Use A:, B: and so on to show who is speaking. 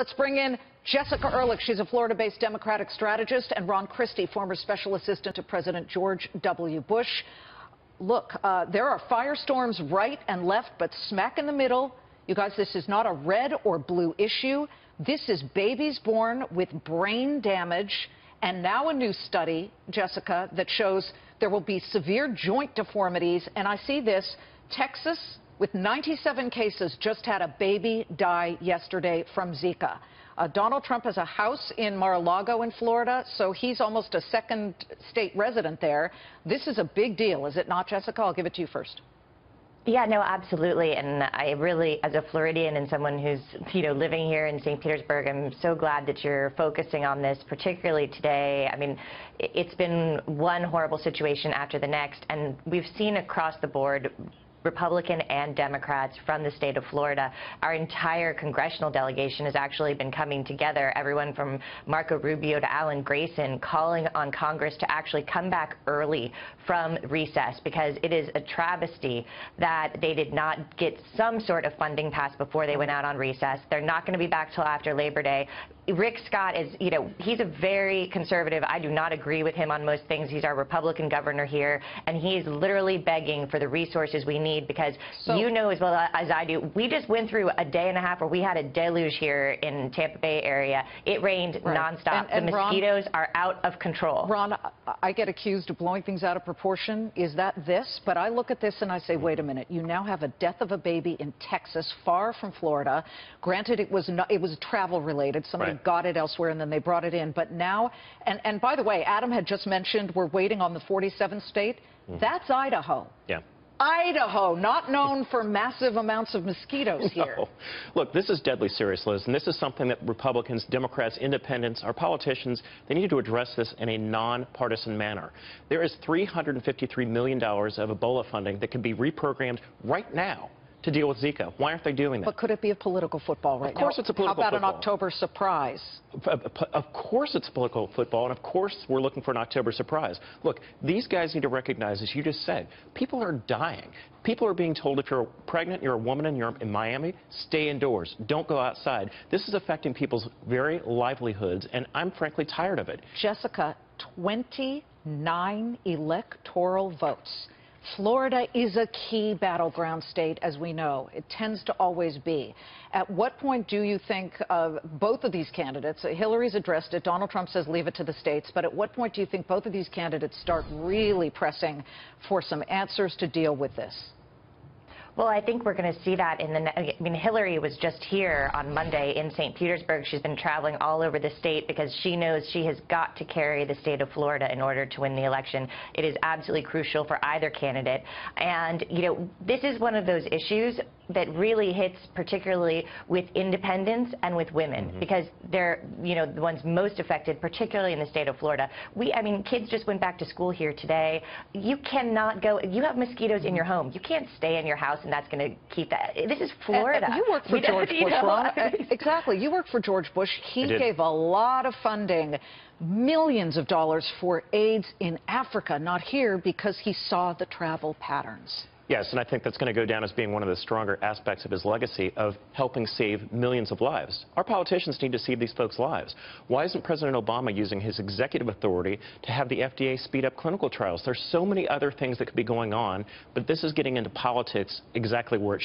A: Let's bring in Jessica Ehrlich. She's a Florida-based Democratic strategist, and Ron Christie, former special assistant to President George W. Bush. Look, uh, there are firestorms right and left, but smack in the middle. You guys, this is not a red or blue issue. This is babies born with brain damage. And now a new study, Jessica, that shows there will be severe joint deformities. And I see this Texas, with 97 cases, just had a baby die yesterday from Zika. Uh, Donald Trump has a house in Mar-a-Lago in Florida, so he's almost a second state resident there. This is a big deal, is it not, Jessica? I'll give it to you first.
B: Yeah, no, absolutely. And I really, as a Floridian and someone who's, you know, living here in St. Petersburg, I'm so glad that you're focusing on this, particularly today. I mean, it's been one horrible situation after the next, and we've seen across the board Republican and Democrats from the state of Florida. Our entire congressional delegation has actually been coming together, everyone from Marco Rubio to Alan Grayson, calling on Congress to actually come back early from recess because it is a travesty that they did not get some sort of funding passed before they went out on recess. They're not going to be back till after Labor Day. Rick Scott is, you know, he's a very conservative. I do not agree with him on most things. He's our Republican governor here, and he's literally begging for the resources we need because so, you know as well as I do, we just went through a day and a half where we had a deluge here in Tampa Bay area. It rained right. nonstop. And, and the mosquitoes Ron, are out of control.
A: Ron, I get accused of blowing things out of proportion. Is that this? But I look at this and I say, wait a minute. You now have a death of a baby in Texas, far from Florida. Granted, it was not, it was travel related. Somebody right. got it elsewhere and then they brought it in. But now, and, and by the way, Adam had just mentioned we're waiting on the 47th state. Mm. That's Idaho.
C: Yeah.
A: Idaho, not known for massive amounts of mosquitoes here. No.
C: Look, this is deadly serious, Liz, and this is something that Republicans, Democrats, independents, our politicians, they need to address this in a nonpartisan manner. There is $353 million of Ebola funding that can be reprogrammed right now to deal with Zika. Why aren't they doing that?
A: But could it be a political football right
C: now? Of course
A: now?
C: it's a political football.
A: How about
C: football.
A: an October surprise?
C: Of course it's political football, and of course we're looking for an October surprise. Look, these guys need to recognize, as you just said, people are dying. People are being told if you're pregnant, you're a woman and you're in Miami, stay indoors. Don't go outside. This is affecting people's very livelihoods, and I'm frankly tired of it.
A: Jessica, 29 electoral votes. Florida is a key battleground state, as we know. It tends to always be. At what point do you think of both of these candidates, Hillary's addressed it, Donald Trump says leave it to the states, but at what point do you think both of these candidates start really pressing for some answers to deal with this?
B: Well, I think we're going to see that in the. I mean, Hillary was just here on Monday in St. Petersburg. She's been traveling all over the state because she knows she has got to carry the state of Florida in order to win the election. It is absolutely crucial for either candidate. And, you know, this is one of those issues that really hits particularly with independents and with women mm -hmm. because they're, you know, the ones most affected, particularly in the state of Florida. We, I mean, kids just went back to school here today. You cannot go, you have mosquitoes in your home. You can't stay in your house and that's going to keep that. This is Florida.
A: And, and you work for we George Bush, Ron. exactly. You work for George Bush. He gave a lot of funding millions of dollars for AIDS in Africa, not here, because he saw the travel patterns.
C: Yes, and I think that's going to go down as being one of the stronger aspects of his legacy of helping save millions of lives. Our politicians need to save these folks' lives. Why isn't President Obama using his executive authority to have the FDA speed up clinical trials? There's so many other things that could be going on, but this is getting into politics exactly where it